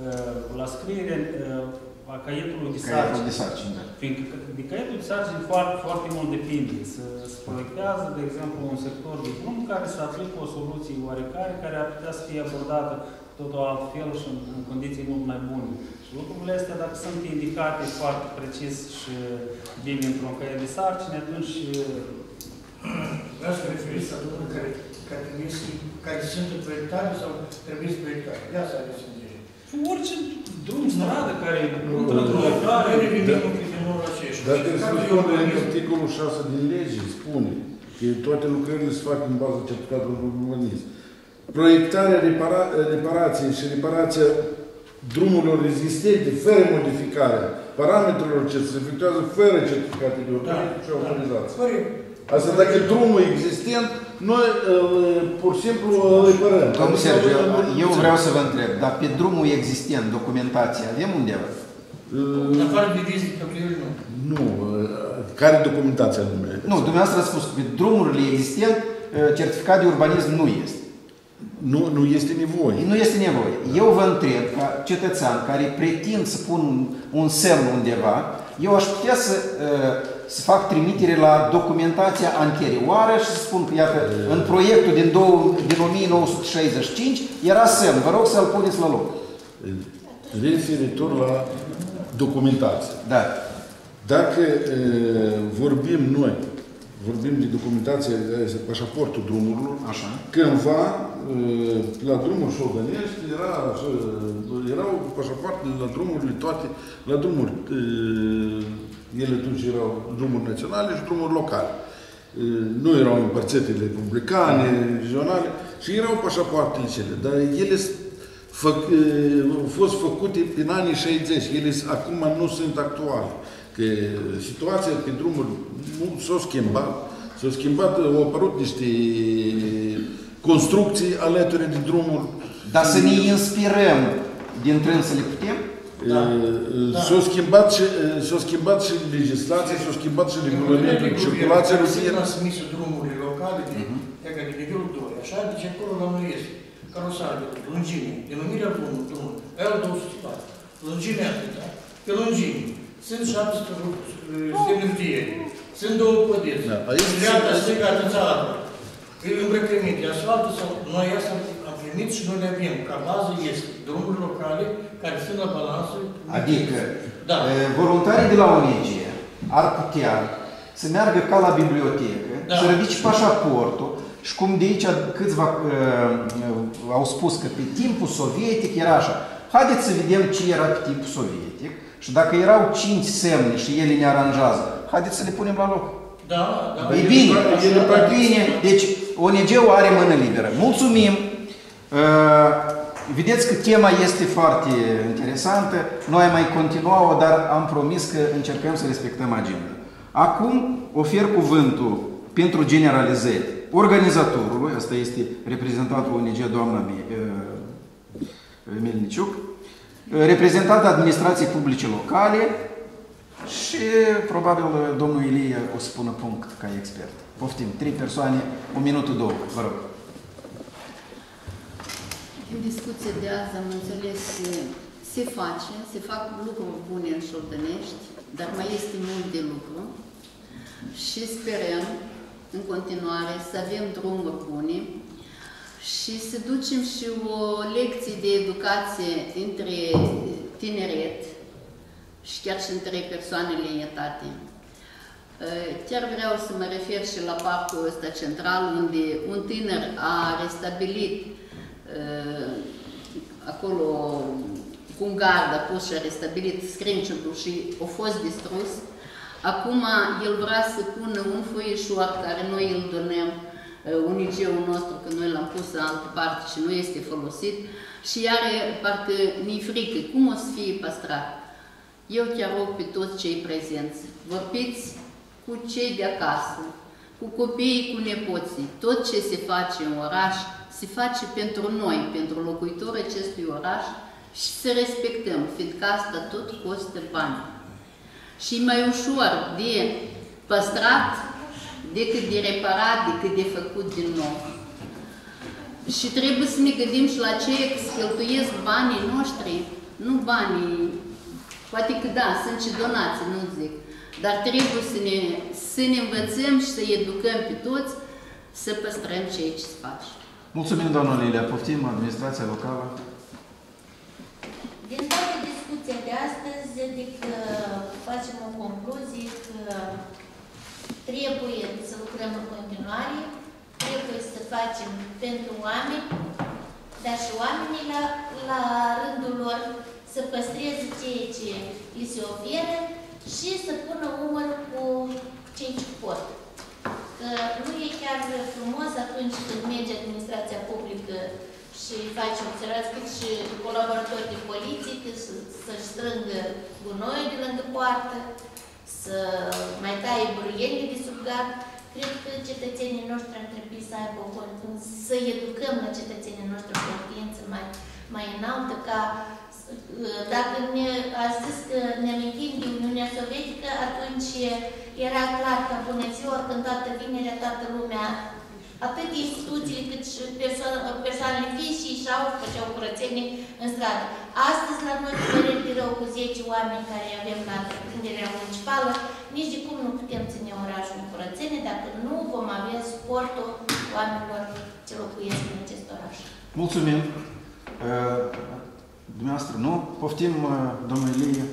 Speaker 5: uh, la scriere uh, a caietului de
Speaker 2: Caietul
Speaker 5: sarcini.
Speaker 2: de sarcini, da.
Speaker 5: Fiindcă de caietul de sarcini foarte, foarte mult depinde. Se, se proiectează, de exemplu, un sector de drum care să aplică o soluție oarecare care ar putea să fie abordată totul altfel și în, în condiții mult mai bune. Și lucrurile astea, dacă sunt indicate foarte precis și bine într-un caiet de sarcini, atunci
Speaker 4: Vreau să referiți la drumuri care, care, trebuie să, care sunt în proiectare sau trebuie să proiectare. De asta are să înțelege.
Speaker 5: Și orice drum, stradă care
Speaker 3: Nu,
Speaker 5: intră într-o
Speaker 3: nu,
Speaker 5: lucrare,
Speaker 4: Noi revenim în primul acești.
Speaker 3: Dar trebuie să răspundem în articolul 6 din lege, spune că toate lucrările se fac în baza certificatului de urbanism. Proiectarea, repara, reparației și reparația drumurilor existente, fără modificare, parametrelor ce se efectuează fără certificate de urbanism și autorizație.
Speaker 4: Corect.
Speaker 3: Asta dacă drumul e existent, noi îl, pur și simplu îl reparăm.
Speaker 2: Domnul Sergiu, eu, eu
Speaker 3: Adică,
Speaker 2: vreau să vă întreb, dar pe drumul existent, documentație avem undeva?
Speaker 4: În afară de vizite, cheltuieli nu.
Speaker 3: Nu, care documentația anume?
Speaker 2: Nu, dumneavoastră a spus că pe drumurile existent, eh, certificat de urbanism nu este.
Speaker 3: Nu, nu este nevoie.
Speaker 2: Nu este nevoie. Eu vă întreb, ca cetățean care pretind să pun un, un semn undeva, eu aș putea să, uh, să fac trimitere la documentația anterioară și să spun că, iată, în proiectul din, două, din 1965 era semn. Vă rog să-l puneți la loc.
Speaker 3: Referitor la documentație.
Speaker 2: Da.
Speaker 3: Dacă e, vorbim noi, vorbim de documentație, de pașaportul drumurilor,
Speaker 2: Așa.
Speaker 3: cândva e, la drumul șovănești era, așa, erau pașapoartele la drumurile toate, la drumuri, e, ele atunci erau drumuri naționale și drumuri locale. E, Nu erau împărțite republicane, regionale și erau pașapoartele cele, dar ele s- făc, e, au fost făcute în anii 60, ele s- acum nu sunt actuale. Că situația pe drumuri nu s-a schimbat, s-a schimbat, au apărut niște construcții alături de drumuri.
Speaker 2: Dar să ne inspirăm din trânsele putem?
Speaker 4: Da.
Speaker 3: Da. S-a schimbat și, s-a schimbat și legislația, s-a schimbat și regulamentul de circulație
Speaker 4: Sunt
Speaker 3: rutieră.
Speaker 4: transmise drumurile locale de,
Speaker 2: Mhm.
Speaker 4: uh de nivelul 2. Așa, deci acolo la noi este carosare, lungime, denumirea drumului, drumul, L204, lungimea atâta, pe lungime. Sunt 700 semne rutiere, sunt două pădeți,
Speaker 3: Da, aici
Speaker 4: în dreapta,
Speaker 3: sunt-
Speaker 4: stânga, atâția apă. Îmbrăcăminte, asfaltul sau noi asta am primit și noi le avem. Ca bază este drumuri locale care sunt la balansă.
Speaker 2: Adică,
Speaker 4: Da.
Speaker 2: e, voluntarii de la ONG ar putea să meargă ca la bibliotecă,
Speaker 4: Da.
Speaker 2: să ridice pașaportul Și cum de aici câțiva uh, au spus că pe timpul sovietic era așa. Haideți să vedem ce era pe timpul sovietic și dacă erau cinci semne și ele ne aranjează, haideți să le punem la loc.
Speaker 4: Da, da.
Speaker 2: E bine,
Speaker 3: ele
Speaker 2: e
Speaker 3: practic-
Speaker 2: bine. Deci ONG-ul are mână liberă. Mulțumim! Uh, Vedeți că tema este foarte interesantă. Noi am mai continua-o, dar am promis că încercăm să respectăm agenda. Acum ofer cuvântul pentru generalizări organizatorului, asta este reprezentantul ONG doamna Mi- uh, Melniciuc, reprezentantul administrației publice locale și probabil domnul Ilie o să pună punct ca expert. Poftim, trei persoane, un minut, două, vă rog.
Speaker 8: În discuție de azi am înțeles că se face, se fac lucruri bune în Șoldănești, dar mai este mult de lucru și sperăm în continuare să avem drumuri bune și să ducem și o lecție de educație între tineret și chiar și între persoanele în etate. Chiar vreau să mă refer și la parcul ăsta central, unde un tânăr a restabilit uh, acolo cu un gard a pus și a restabilit scrânciul și a fost distrus. Acum el vrea să pună un foieșor care noi îl donăm uh, UNICE-ul nostru, că noi l-am pus în altă parte și nu este folosit și are parcă ni frică, cum o să fie păstrat. Eu chiar rog pe toți cei prezenți, vorbiți cu cei de acasă, cu copiii, cu nepoții. Tot ce se face în oraș, se face pentru noi, pentru locuitorii acestui oraș și să respectăm, fiindcă asta tot costă bani. Și mai ușor de păstrat decât de reparat, decât de făcut din nou. Și trebuie să ne gândim și la ce cheltuiesc banii noștri, nu banii, poate că da, sunt și donații, nu zic, dar trebuie să ne, să ne învățăm și să educăm pe toți să păstrăm ceea ce se face.
Speaker 2: Mulțumim, doamna Lilia. Poftim, administrația locală.
Speaker 9: Din toată discuția de astăzi, adică facem o concluzie că trebuie să lucrăm în continuare, trebuie să facem pentru oameni, dar și oamenii la, la rândul lor să păstreze ceea ce li se oferă și să pună umăr cu cei ce pot. Că nu e chiar frumos atunci când merge administrația publică și face observați cât și colaboratori de poliție, cât să- să-și strângă gunoiul de lângă poartă, să mai taie buruienile de sub gard. Cred că cetățenii noștri ar trebui să aibă o con- să educăm la cetățenii noștri o conștiință mai, mai înaltă, ca dacă ne, a zis că ne amintim de Uniunea Sovietică, atunci era clar că bună ziua, când toată vinerea, toată lumea, atât instituțiile cât și persoane, persoanele fie și ieșeau, făceau curățenie în stradă. Astăzi, la noi, păreri de rău cu 10 oameni care avem la întreprinderea municipală, nici de cum nu putem ține orașul în curățenie dacă nu vom avea suportul oamenilor ce locuiesc în acest oraș.
Speaker 2: Mulțumim. Uh, Dumneavoastră, nu? Poftim, uh, domnul Ilie.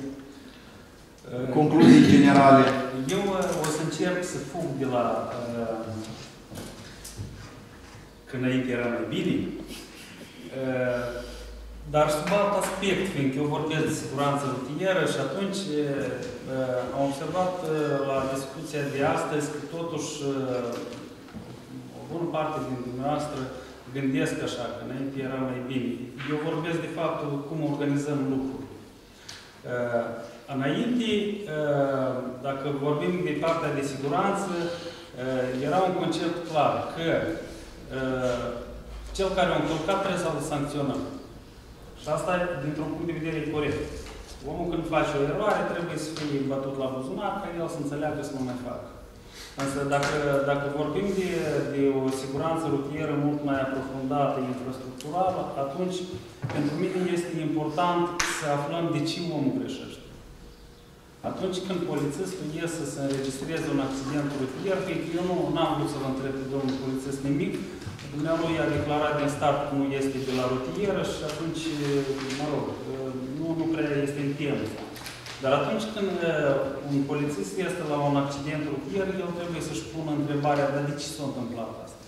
Speaker 2: Concluzii generale.
Speaker 5: Eu uh, o să încerc să fug de la uh, când înainte era mai bine, uh, dar sub alt aspect, fiindcă eu vorbesc de siguranță rutieră și atunci uh, am observat uh, la discuția de astăzi că totuși uh, o bună parte din dumneavoastră gândesc așa, că înainte era mai bine. Eu vorbesc de faptul cum organizăm lucruri. Uh, Înainte, uh, dacă vorbim de partea de siguranță, uh, era un concept clar că uh, cel care a încălcat trebuie să-l sancționăm. Și asta e dintr-un punct de vedere corect. Omul când face o eroare trebuie să fie bătut la buzunar ca el să înțeleagă să nu mai facă. Însă dacă, dacă vorbim de, de o siguranță rutieră mult mai aprofundată, infrastructurală, atunci pentru mine este important să aflăm de ce omul greșește. Atunci când polițistul iese să se înregistreze un accident rutier, fiindcă eu nu am vrut să-l întreb pe domnul polițist nimic, dumnealui a declarat din start că nu este de la rutieră și atunci, mă rog, nu, nu prea este în temă. Dar atunci când uh, un polițist este la un accident rutier, el trebuie să-și pună întrebarea, dar de ce s-a întâmplat asta?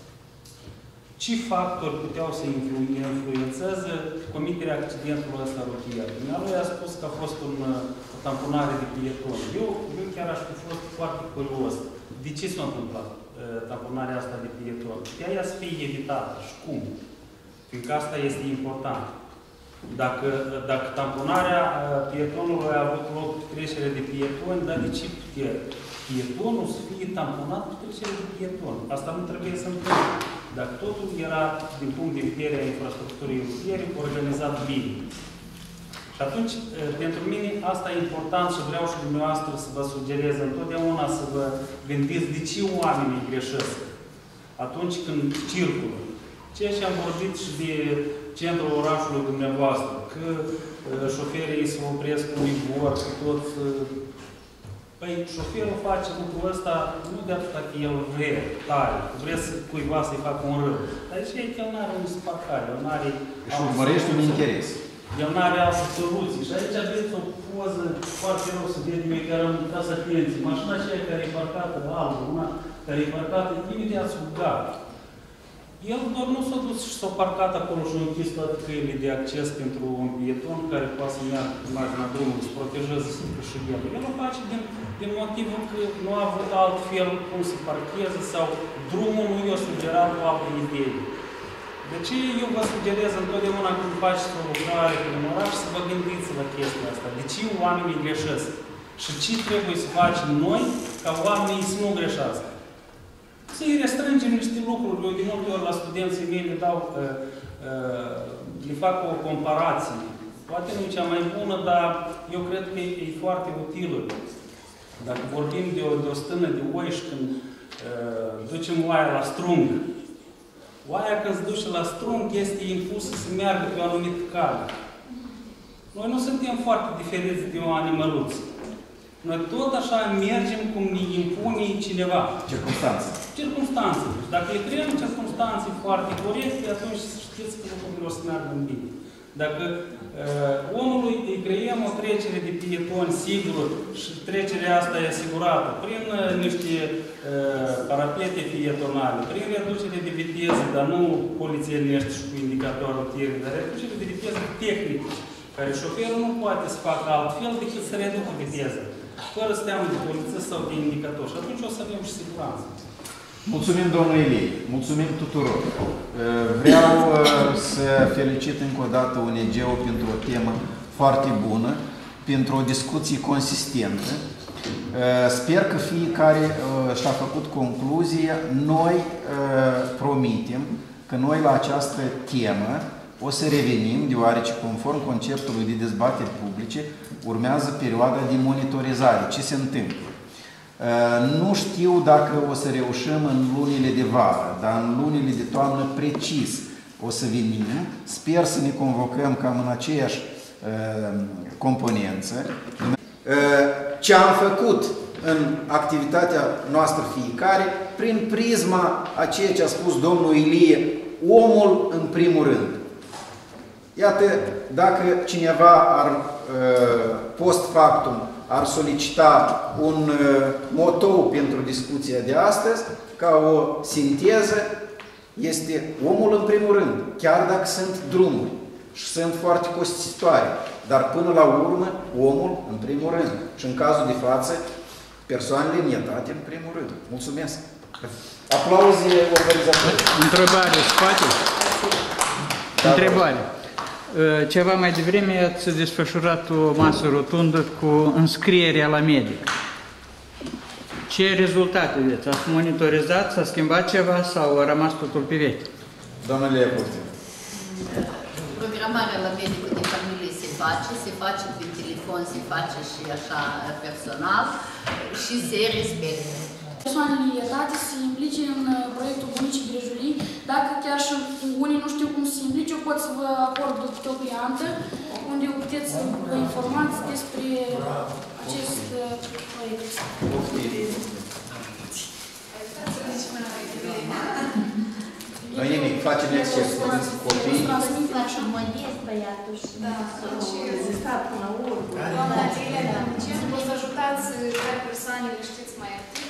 Speaker 5: ce factori puteau să influ- influențeze comiterea accidentului ăsta rutier. Dumnealui a spus că a fost un, uh, o tamponare de pietoni. Eu, eu chiar aș fi fost foarte curios. De ce s-a întâmplat uh, tamponarea asta de pietoni? Putea ea să fie evitată și cum? Fiindcă asta este important. Dacă, dacă tamponarea uh, pietonului a avut loc cu trecere de pietoni, dar de ce putea pietonul să fie tamponat cu trecere de pietoni? Asta nu trebuie să întâmple. Dacă totul era, din punct de vedere a infrastructurii rutiere, organizat bine. Și atunci, uh, pentru mine, asta e important și vreau și dumneavoastră să vă sugerez întotdeauna să vă gândiți de ce oamenii greșesc atunci când circulă. Ceea ce am vorbit și de centrul orașului dumneavoastră, că uh, șoferii se opresc unui vor, că tot... uh, Păi șoferul face lucrul ăsta nu de atât că el vrea tare, că vrea să cuiva să-i facă un rău. Dar și că el nu are un spacare, el nu are...
Speaker 2: Își urmărește un interes.
Speaker 5: El nu are altă soluție. Și aici aveți o poză foarte rău să vedem eu care am intrat atenție. Mașina aceea care e parcată albă, una care e parcată imediat sub gard. El doar nu s-a dus și s-a parcat acolo și a închis toate căile de acces pentru un pieton care poate să meargă pe marginea drumului, să protejeze și el. El o face din, din motivul că nu a avut altfel cum să parcheze sau drumul nu i-a sugerat o altă idee. De ce eu vă sugerez întotdeauna când faceți o lucrare în oraș să vă gândiți la chestia asta? De ce oamenii greșesc? Și ce trebuie să facem noi ca oamenii să nu greșească? Să-i restrângem niște lucruri. Eu de multe ori la studenții mei le dau, uh, uh, le fac o comparație. Poate nu e cea mai bună, dar eu cred că e, e foarte utilă. Dacă vorbim de o, de o stână de oi și când uh, ducem oaia la strung, oaia când se duce la strung este impusă să meargă pe o anumită cale. Noi nu suntem foarte diferiți de o animăluță. Noi tot așa mergem cum ne impune cineva.
Speaker 2: Circunstanțe.
Speaker 5: Circunstanțe. Deci dacă le creăm circunstanțe foarte corecte, atunci știți că lucrurile o să meargă în bine. Dacă uh, omului îi creăm o trecere de pietoni sigură și trecerea asta e asigurată prin uh, niște uh, parapete pietonale, prin reducere de viteză, dar nu polițienești și cu indicator rutier, dar reducere de viteză tehnică, care șoferul nu poate să facă altfel decât să reducă viteza fără să teamă de polițist sau de indicator. Și atunci o să avem și siguranță.
Speaker 2: Mulțumim, domnul Ilie. Mulțumim tuturor. Uh, Vreau uh, să felicit încă o dată UNG-ul pentru o temă foarte bună, pentru o discuție consistentă. Uh, Sper că fiecare și-a făcut concluzie. Noi promitem că noi la această temă o să revenim, deoarece conform conceptului de dezbateri publice, urmează perioada de monitorizare. Ce se întâmplă? Nu știu dacă o să reușim în lunile de vară, dar în lunile de toamnă precis o să venim. Sper să ne convocăm cam în aceeași componență. Ce am făcut în activitatea noastră fiecare, prin prisma a ceea ce a spus domnul Ilie, omul în primul rând. Iată, dacă cineva ar post factum ar solicita un motou pentru discuția de astăzi, ca o sinteză, este omul în primul rând, chiar dacă sunt drumuri și sunt foarte costisitoare, dar până la urmă, omul în primul rând. Și în cazul de față, persoanele în etate în primul rând. Mulțumesc! Aplauze organizatorii!
Speaker 10: Întrebare, spate?
Speaker 2: Da,
Speaker 10: Întrebare. Ceva mai devreme ați desfășurat o masă rotundă cu înscrierea la medic. Ce rezultate aveți? Ați monitorizat? S-a schimbat ceva sau a rămas totul pe vechi?
Speaker 2: Domnule Epoftim.
Speaker 8: Programarea la medicul de familie se face, se face prin telefon, se face și așa personal și se respectă.
Speaker 11: Persoanele ietate să se implice în uh, proiectul Bunicii Grejulii. Dacă chiar și unii nu știu cum să se implice, eu pot să vă acord o topiantă unde puteți să vă informați despre acest uh, proiect.
Speaker 2: Noi nimic, facem exces, copii.
Speaker 9: Face modest băiatul și
Speaker 7: Da,
Speaker 9: s-a
Speaker 7: deci-
Speaker 9: rezistat până la urmă.
Speaker 7: Doamna Elena, ce vă să ajutați ca persoanele, știți, mai active,